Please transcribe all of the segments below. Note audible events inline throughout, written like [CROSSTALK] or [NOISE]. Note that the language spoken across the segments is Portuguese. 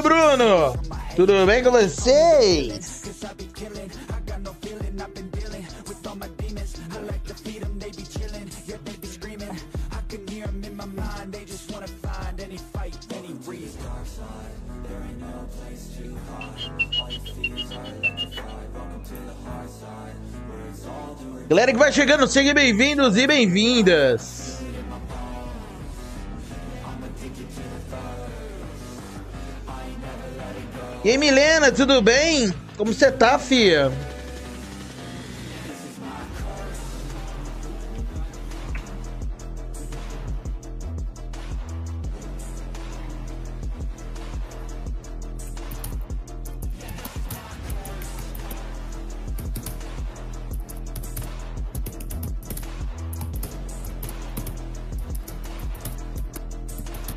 Bruno! Tudo bem com vocês? Galera que vai chegando, sejam bem-vindos e bem-vindas. E aí, Milena, tudo bem? Como você tá, fia?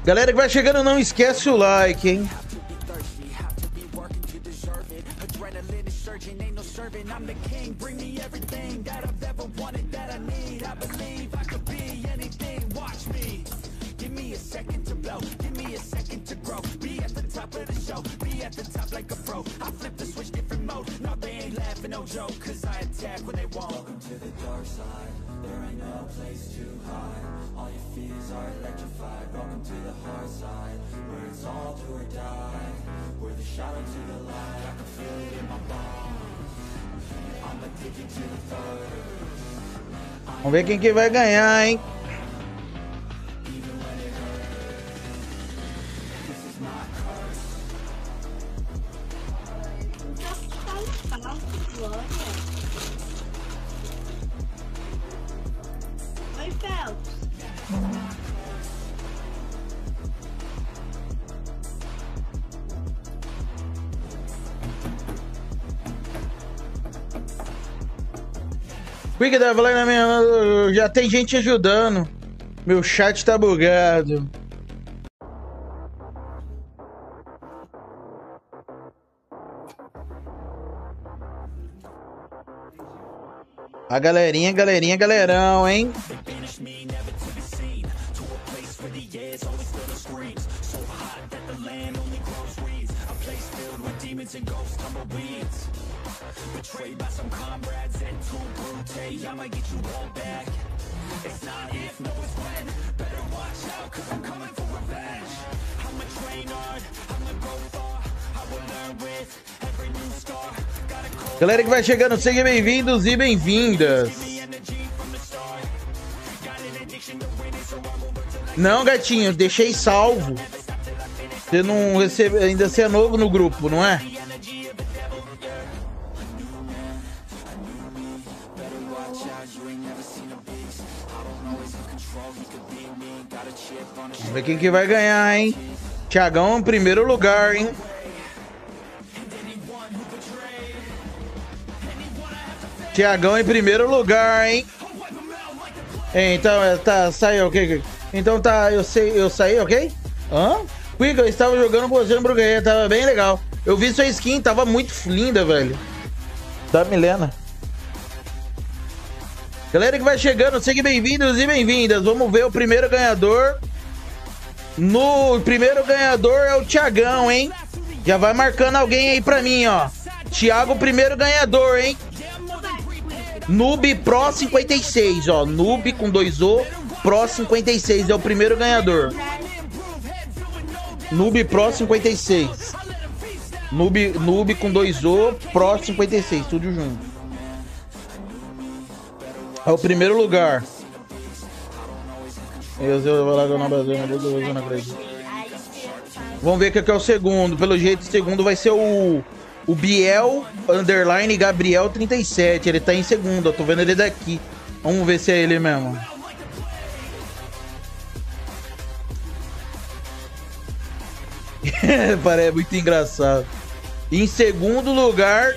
Galera que vai chegando, não esquece o like, hein? I'm the king, bring me everything that I've ever wanted, that I need. I believe I could be anything, watch me. Give me a second to blow, give me a second to grow. Be at the top of the show, be at the top like a pro. I flip the switch, different mode. Now they ain't laughing, no joke, cause I attack when they won't. Welcome to the dark side, there ain't no place to hide. All your fears are electrified. Welcome to the hard side, where it's all do or die. We're the shadow to the light, I can feel it in my body. Vamos ver quem que vai ganhar, hein? Oi, Quick da Valena minha, já tem gente ajudando. Meu chat tá bugado. A galerinha, galerinha, galerão, hein? Galera que vai chegando, sejam bem-vindos e bem-vindas. Não, gatinho, deixei salvo. Você não recebe, ainda você é novo no grupo, não é? Ver quem que vai ganhar, hein? Tiagão em primeiro lugar, hein? Tiagão em primeiro lugar, hein? Então, é, tá, saiu, ok? Então tá, eu sei, eu saí, ok? Hã? Quick, eu estava jogando com você no Brugueia, tava bem legal. Eu vi sua skin, tava muito linda, velho. Da Milena. Galera que vai chegando, sejam bem-vindos e bem-vindas. Vamos ver o primeiro ganhador. No primeiro ganhador é o Tiagão, hein? Já vai marcando alguém aí pra mim, ó. Thiago, primeiro ganhador, hein? Noob Pro 56, ó. Noob com 2O, Pro 56 é o primeiro ganhador. Noob Pro 56. Noob, Noob com 2O, Pro 56, tudo junto. É o primeiro lugar. Eu, eu vou lá no Brasil, eu não acredito. Vamos ver quem que é o segundo. Pelo jeito, o segundo vai ser o, o Biel Underline Gabriel 37. Ele tá em segundo, eu tô vendo ele daqui. Vamos ver se é ele mesmo. [LAUGHS] Parece muito engraçado. Em segundo lugar,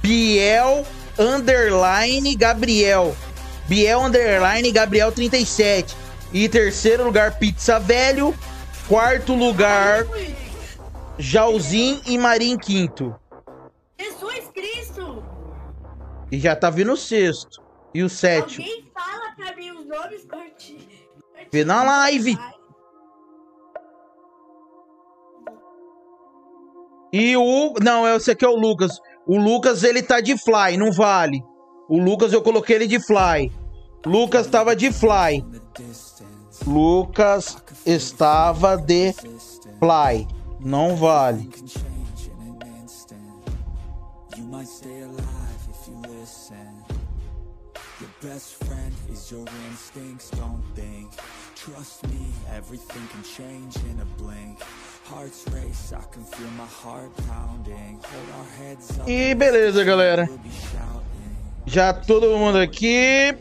Biel Underline Gabriel. Biel Underline Gabriel 37. E terceiro lugar, Pizza Velho. Quarto lugar, Jauzin e Marim Quinto. Jesus Cristo! E já tá vindo o sexto. E o sétimo. Alguém fala pra mim os nomes. Vê na live. E o. Não, esse aqui é o Lucas. O Lucas, ele tá de fly, não vale. O Lucas, eu coloquei ele de fly. Lucas tava de fly. Lucas estava de fly. Não vale. best friend is your instincts, don't think Trust me, everything can change in a blink Hearts race, I can feel my heart pounding Hold our heads up E beleza, galera Já todo mundo aqui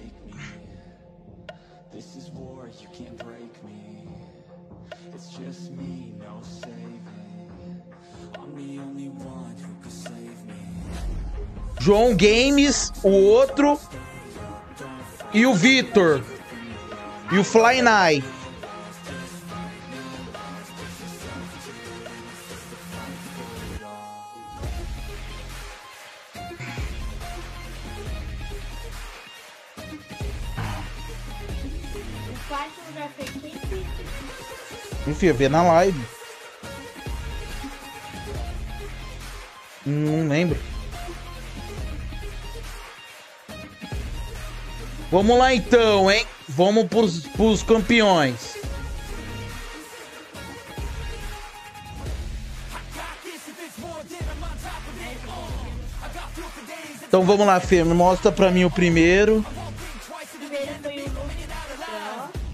João Games, o outro e o Vitor. E o Fly Night. Enfim, vê na live. Não lembro. Vamos lá então, hein? Vamos pros, pros campeões. Então vamos lá, Fê. Mostra pra mim o primeiro.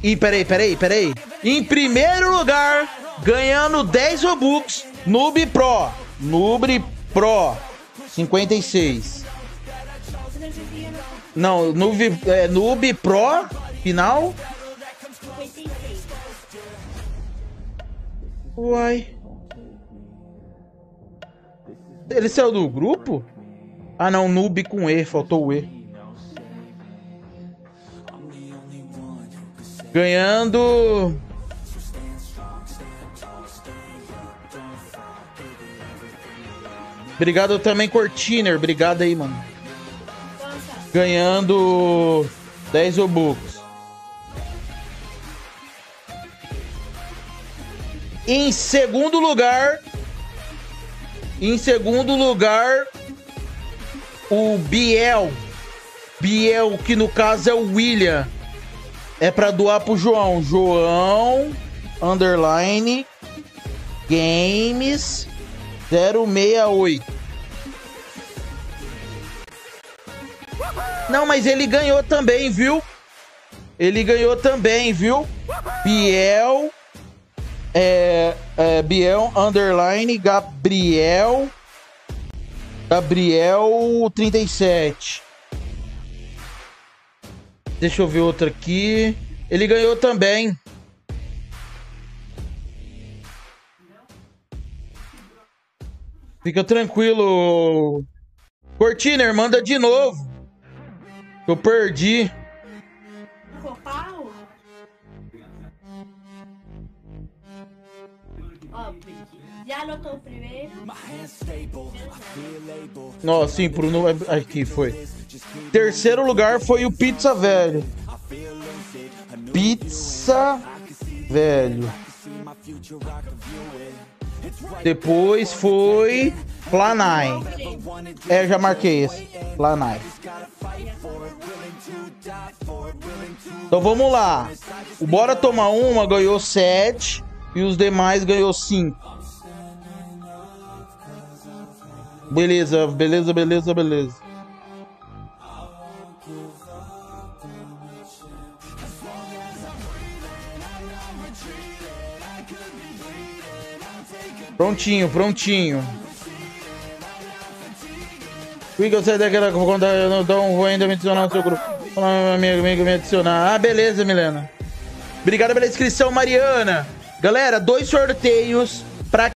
E peraí, peraí, peraí. Em primeiro lugar, ganhando 10 Robux, Noob Pro. Noob Pro 56. Não, Noob, é, Noob Pro, final. Uai. Ele saiu do grupo? Ah não, Noob com E, faltou o E. Ganhando. Obrigado também, Cortiner. Obrigado aí, mano ganhando 10 Robux. Em segundo lugar, em segundo lugar, o Biel. Biel, que no caso é o William. É para doar pro João. João underline games 068. Não, mas ele ganhou também, viu? Ele ganhou também, viu? Biel. É, é, Biel underline Gabriel. Gabriel 37. Deixa eu ver outro aqui. Ele ganhou também. Fica tranquilo. Cortiner, manda de novo. Eu perdi. Já anotou o primeiro? Nossa, sim, pro no... Aqui foi. Terceiro lugar foi o Pizza Velho. Pizza Velho. Depois foi Planai. É, já marquei esse. Planai. Então vamos lá. O Bora Tomar Uma ganhou 7 e os demais ganhou 5. Beleza, beleza, beleza, beleza. Prontinho, prontinho. Eu sei daquela conta, eu não vou ainda me adicionar no seu grupo. Fala, meu amigo, amigo, me adicionar. Ah, beleza, Milena. Obrigado pela inscrição, Mariana. Galera, dois sorteios